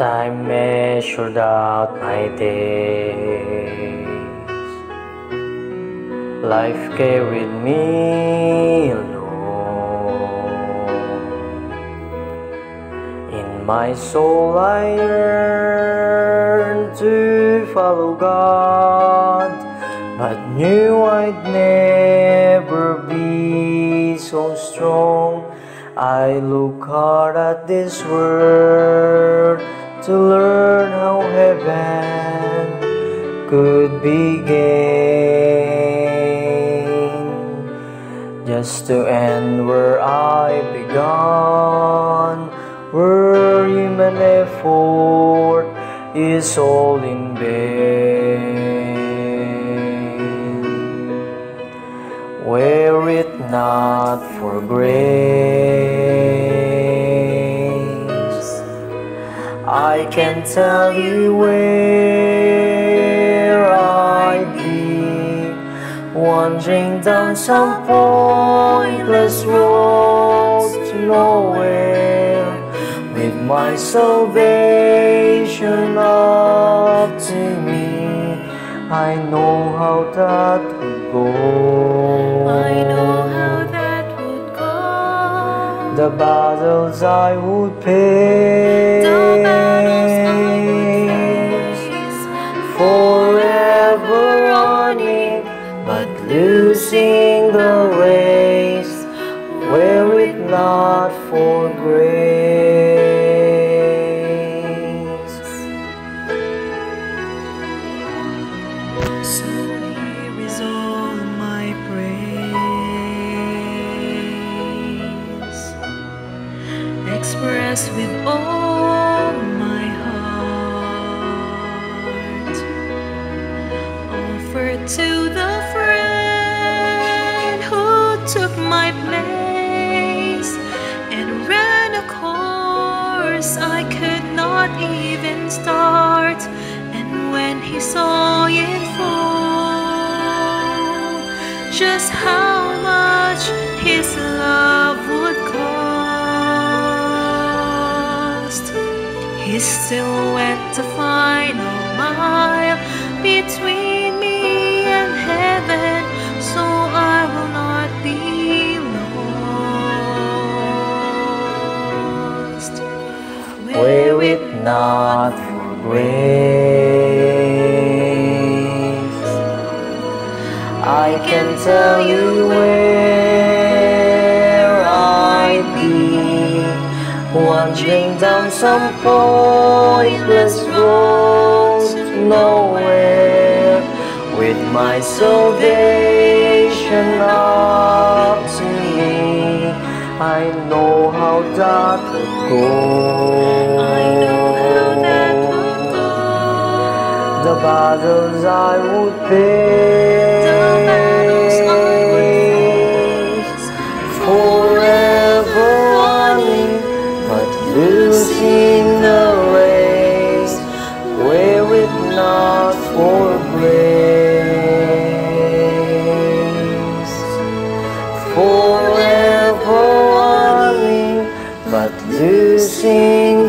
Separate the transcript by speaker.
Speaker 1: Time measured out my days. Life carried me alone. In my soul, I yearned to follow God, but knew I'd never be so strong. I look hard at this world to learn how heaven could be gained. Just to end where I began, where human effort is all in vain. I can tell you where I'd be, wandering down some pointless road to nowhere, with my salvation up to me. I know how that would go.
Speaker 2: I know how that would go.
Speaker 1: The battles I would pay. Were it not for grace.
Speaker 2: So here is all my praise, expressed with all my heart, offered to the friend who took my place course I could not even start. And when he saw it fall, just how much his love would cost, he still went the final mile between me and heaven, so I will not be
Speaker 1: not grace, I can tell you where I'd be, wandering down some pointless road nowhere, with my salvation up to me. I know how that would go. Battles I would face. Forever running, but losing the race. Were it not for grace. Forever running, but losing